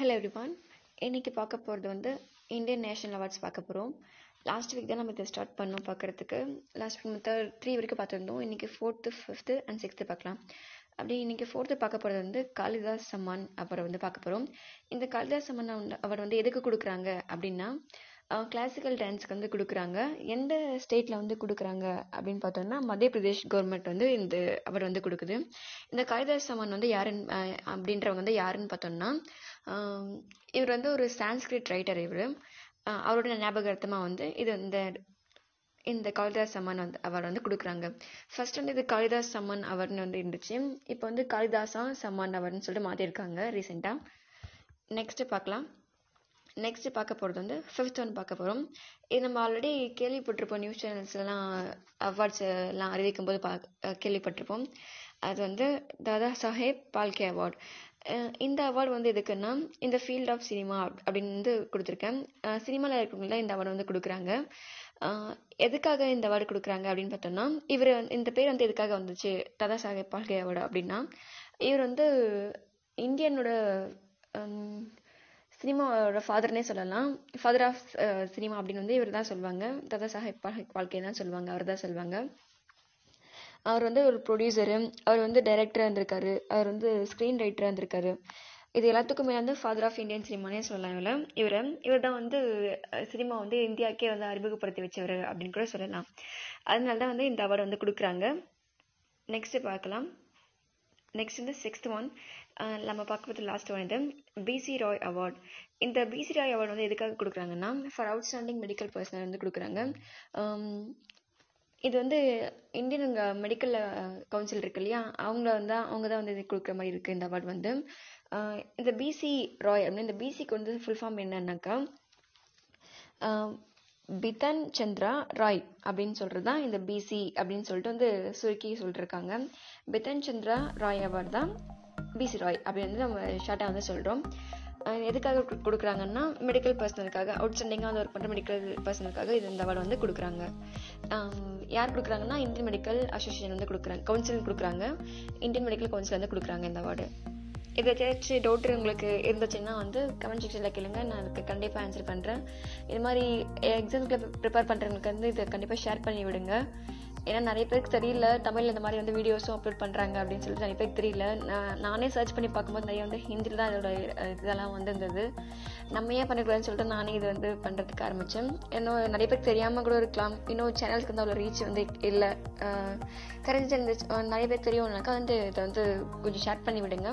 Hello everyone இன்றைக்கி பார்க்க போகிறது வந்து இந்தியன் நேஷனல் அவார்ட்ஸ் பார்க்க போகிறோம் லாஸ்ட் வீக் தான் நம்ம இதை ஸ்டார்ட் பண்ணோம் பார்க்குறதுக்கு. லாஸ்ட் வீக் தேர்ட் த்ரீ வரைக்கும் பார்த்துருந்தோம். இன்றைக்கி ஃபோர்த்து ஃபிஃப்த்து அண்ட் சிக்ஸ்த்து பார்க்கலாம். அப்படி இன்றைக்கி ஃபோர்த்து பார்க்க போகிறது வந்து காளிதாஸ் சம்மான் அவரை வந்து பார்க்க போகிறோம் இந்த காளிதாஸ் சம்மான் அவர் வந்து எதுக்கு கொடுக்குறாங்க அப்படின்னா கிளாசிக்கல் டான்ஸ்க்கு வந்து கொடுக்குறாங்க. எந்த ஸ்டேட்டில் வந்து கொடுக்குறாங்க அப்படின்னு பார்த்தோம்னா மத்திய பிரதேஷ் கவர்மெண்ட் வந்து இந்த அவர் வந்து கொடுக்குது. இந்த காளிதாஸ் சமன் வந்து யாருன்னு அப்படின்றவங்க வந்து யாருன்னு பார்த்தோம்னா இவர் வந்து ஒரு சான்ஸ்கிரிட் ரைட்டர் இவர். அவரோட ஞாபகார்த்தமாக வந்து இது இந்த இந்த காளிதாஸ் சம்மன் வந்து அவர் வந்து கொடுக்குறாங்க. ஃபர்ஸ்ட் வந்து இது காளிதாஸ் சம்மன் அவர்னு வந்து இருந்துச்சு. இப்போ வந்து காளிதாசா சம்மன் அவர்னு சொல்லிட்டு மாற்றிருக்காங்க ரீசெண்டாக நெக்ஸ்ட்டு பார்க்கலாம் நெக்ஸ்ட்டு பார்க்க போகிறது வந்து ஃபிஃப்த் ஒன் பார்க்க போகிறோம் இது நம்ம ஆல்ரெடி கேள்விப்பட்டிருப்போம் நியூஸ் சேனல்ஸ்லாம் அவார்ட்ஸ் எல்லாம் அறிவிக்கும் போது பா கேள்விப்பட்டிருப்போம். அது வந்து தாதா சாஹேப் பால்கே அவார்ட் இந்த அவார்டு வந்து எதுக்குன்னா இந்த ஃபீல்ட் ஆஃப் சினிமா அப்படின்னு வந்து கொடுத்துருக்கேன். சினிமாவில் இருக்கிறவங்கள இந்த அவார்டு வந்து கொடுக்குறாங்க. எதுக்காக இந்த அவார்டு கொடுக்குறாங்க அப்படின்னு பார்த்தோம்னா இவர் இந்த பேர் வந்து எதுக்காக வந்துச்சு தாதா சாஹேப் பால்கே அவார்டு அப்படின்னா இவர் வந்து இந்தியனோட சினிமாவோட ஃபாதர்னே சொல்லலாம். ஃபாதர் ஆஃப் சினிமா அப்படின்னு வந்து இவர் தான் சொல்லுவாங்க. தாதா சாஹேப் வாழ்க்கை தான் சொல்லுவாங்க. அவர் தான் சொல்லுவாங்க. அவர் வந்து ஒரு ப்ரொடியூசரு அவர் வந்து டைரக்டராக இருந்திருக்காரு. அவர் வந்து ஸ்க்ரீன் ரைட்டராக இருந்திருக்காரு. இது எல்லாத்துக்குமே வந்து ஃபாதர் ஆஃப் இந்தியன் சினிமானே சொல்லலாம் இவரை. இவர் இவர் தான் வந்து சினிமா வந்து இந்தியாவுக்கே வந்து அறிமுகப்படுத்தி வச்சவர் அப்படின்னு கூட சொல்லலாம். அதனால தான் வந்து இந்த அவார்டு வந்து கொடுக்குறாங்க. நெக்ஸ்ட்டு பார்க்கலாம். நெக்ஸ்ட் வந்து சிக்ஸ்த் ஒன் நம்ம பார்க்குறது லாஸ்ட் ஒன் இது பிசி ராய் அவார்ட் இந்த பிசி ராய் அவார்டு வந்து எதுக்காக கொடுக்குறாங்கன்னா ஃபார் அவுட்ஸ்டாண்டிங் மெடிக்கல் பர்சனல் வந்து கொடுக்குறாங்க. Um, இது வந்து இந்தியன் மெடிக்கல் கவுன்சில் இருக்கு இல்லையா? அவங்க வந்து அவங்க தான் வந்து இது கொடுக்குற மாதிரி இருக்குது இந்த அவார்டு வந்து. Uh, இந்த பிசி ராய் அப்படின்னு இந்த பிசிக்கு வந்து ஃபுல் ஃபார்ம் என்னன்னாக்கா uh, பிதன் சந்திரா ராய் அப்படின்னு சொல்கிறது தான் இந்த பிசி அப்படின்னு சொல்லிட்டு வந்து சுருக்கி சொல்லிட்டுருக்காங்க பிதன் சந்திரா ராய் அவார்டு தான் பிசி ராய் அப்படின்னு வந்து நம்ம ஷார்ட்டாக வந்து சொல்கிறோம் எதுக்காக கொடுக்குறாங்கன்னா மெடிக்கல் பர்சனலுக்காக அவுட்ஸ்டாண்டிங்காக வந்து ஒர்க் பண்ணுற மெடிக்கல் பர்சனலுக்காக இது இந்த அவார்டு வந்து கொடுக்குறாங்க. யார் கொடுக்குறாங்கன்னா இந்தியன் மெடிக்கல் அசோசியேஷன் வந்து கொடுக்குறாங்க கவுன்சில் கொடுக்குறாங்க. இந்தியன் மெடிக்கல் கவுன்சில் வந்து கொடுக்குறாங்க இந்த அவார்டு ஏதாச்சும் டவுட் உங்களுக்கு இருந்துச்சுன்னா வந்து கமெண்ட் செக்ஷனில் கேளுங்க. நான் அதுக்கு கண்டிப்பாக ஆன்சர் பண்ணுறேன் இது மாதிரி எக்ஸாம்க்கு ப்ரிப்பேர் பண்ணுறவங்களுக்கு வந்து இதை கண்டிப்பாக ஷேர் பண்ணி விடுங்க. ஏன்னா நிறைய பேருக்கு தெரியல தமிழில் இந்த மாதிரி வந்து வீடியோஸும் அப்லோட் பண்ணுறாங்க அப்படின்னு சொல்லிட்டு நிறைய பேருக்கு தெரியல. நான் நானே சர்ச் பண்ணி பார்க்கும்போது நிறைய வந்து ஹிந்தியில் தான் இதோட இதெல்லாம் வந்து இருந்தது நம்ம ஏன் பண்ணக்கூடாதுன்னு சொல்லிட்டு நானே இது வந்து பண்ணுறதுக்கு ஆரம்பித்தேன் இன்னும் நிறைய பேருக்கு தெரியாமல் கூட இருக்கலாம். இன்னும் சேனல்ஸ்க்கு வந்து அவ்வளோ ரீச் வந்து இல்லை. தெரிஞ்சு நிறைய பேர் தெரியும்னாக்கா வந்து இதை வந்து கொஞ்சம் ஷேர் பண்ணி விடுங்க.